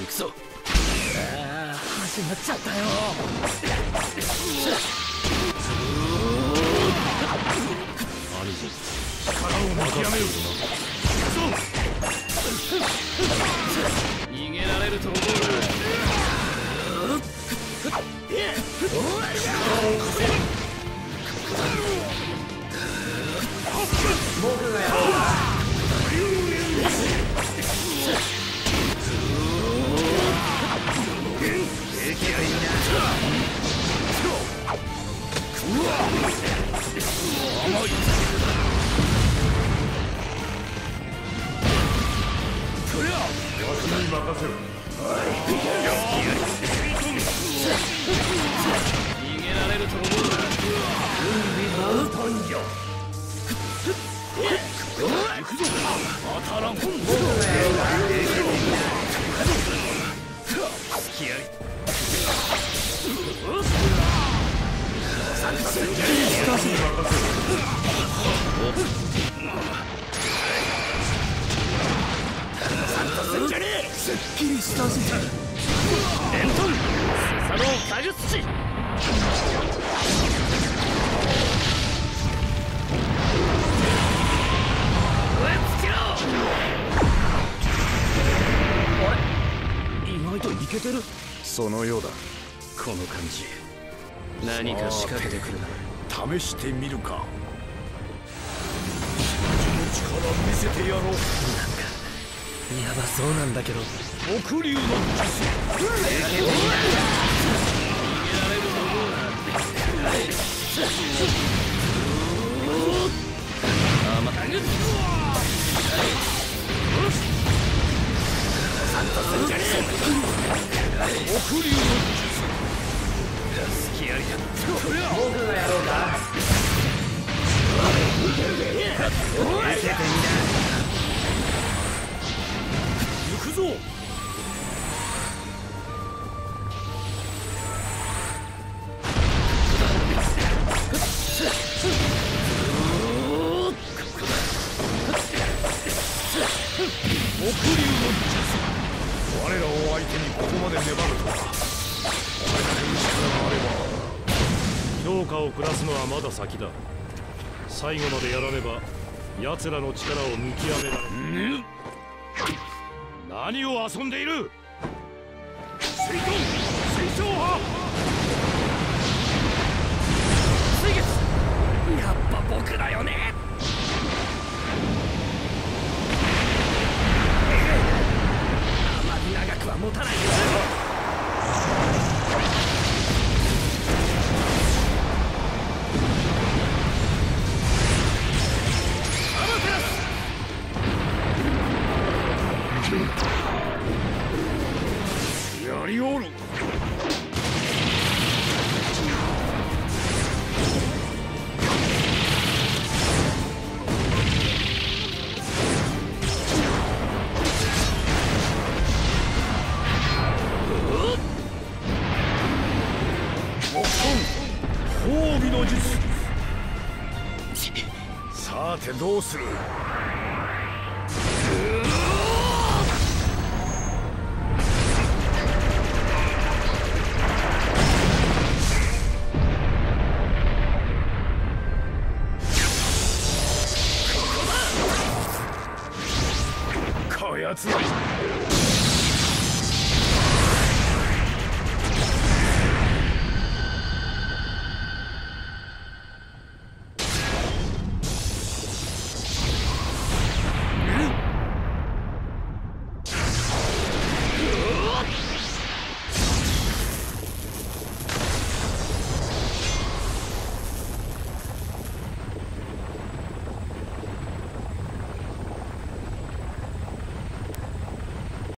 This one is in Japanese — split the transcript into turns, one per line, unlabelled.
行くぞ。ああ始まっちゃったよ。
兄貴力を見極めよう。
逃げられると思う。
僕
当たらん
てる。
そのようだ。
この感じ。何か仕掛けてくるな。
試してみるか。力見せてやろう。
なんかやばそうなんだけど。
の
僕がやろう
ぞ。黒竜の術我らを相手にここまで粘る。とはお前だけの力があれば評価を下すのはまだ先だ。最後までやらねば奴らの力を見極められる。何を遊んでいる？水遁さてどうする。やつ